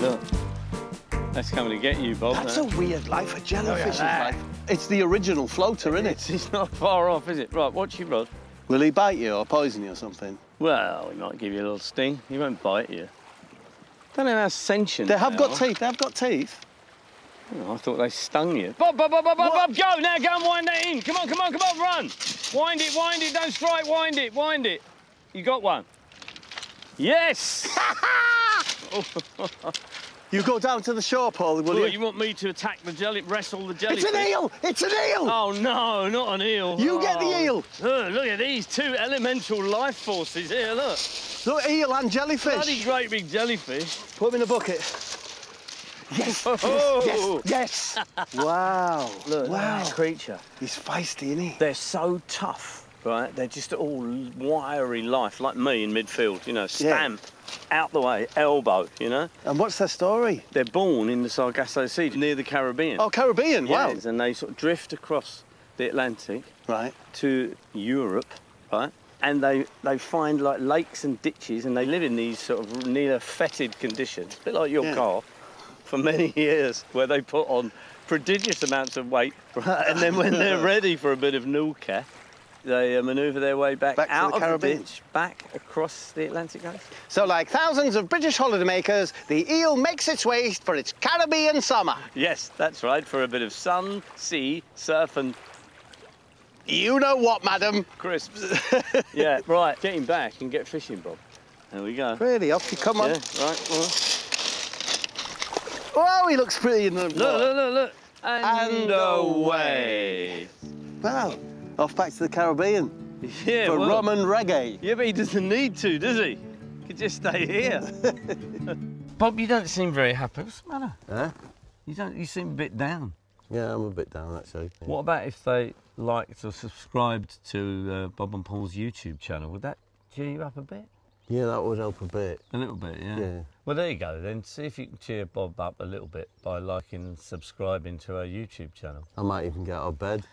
Look. That's coming to get you, Bob. That's that. a weird life, a jellyfish's oh, that. life. It's the original floater, isn't it? It's, not far off, is it? Right, watch your rod. Will he bite you or poison you or something? Well, he might give you a little sting. He won't bite you. Don't know how sentient They have got are. teeth. They have got teeth. Oh, I thought they stung you. Bob, Bob, Bob, Bob, Bob, Bob, go! Now go and wind that in. Come on, come on, come on, run! Wind it, wind it, don't strike, wind it, wind it. You got one. Yes! You go down to the shore, Paul, will you? you want me to attack the jelly, wrestle the jelly? It's an eel! It's an eel! Oh no, not an eel. You get the Oh. eel. Look, look at these two elemental life forces here. Look, Look, eel and jellyfish. bloody great big jellyfish. Put them in a bucket. Yes, Oh. yes, yes. wow. Look, wow. that creature. He's feisty, isn't he? They're so tough, right? They're just all wiry life, like me in midfield. You know, stamp out the way, elbow. You know, And what's their story? they're born in the Sargasso Sea near the Caribbean. Oh, Caribbean, wow. Yes, and they sort of drift across the Atlantic Right. to Europe, right? And they, they find like lakes and ditches and they live in these sort of near fetid conditions, a bit like your Yeah. car, for many years, where they put on prodigious amounts of weight. Right? And then when they're ready for a bit of nouka, they uh, manoeuvre their way back, Back out the of the Caribbean. ditch, back across the Atlantic coast. So, like thousands of British holidaymakers, the eel makes its way for its Caribbean summer. Yes, that's right, for a bit of sun, sea, surf and You know what, madam? crisps. yeah, right, get him back and get fishing, Bob. There we go. Really, off you come on. Yeah, right. Well, Oh, he looks pretty in the Look, look, look, look. And, And away. Wow. Off back to the Caribbean Yeah, for well, rum and reggae. Yeah, but he doesn't need to, does he? He could just stay here. Bob, you don't seem very happy. What's the matter? Huh? You don't. You seem a bit down. Yeah, I'm a bit down actually. yeah. What about if they liked or subscribed to uh, Bob and Paul's YouTube channel? Would that cheer you up a bit? Yeah, that would help a bit. A little bit, yeah. Yeah. Well, there you go. Then see if you can cheer Bob up a little bit by liking and subscribing to our YouTube channel. I might even get out of bed.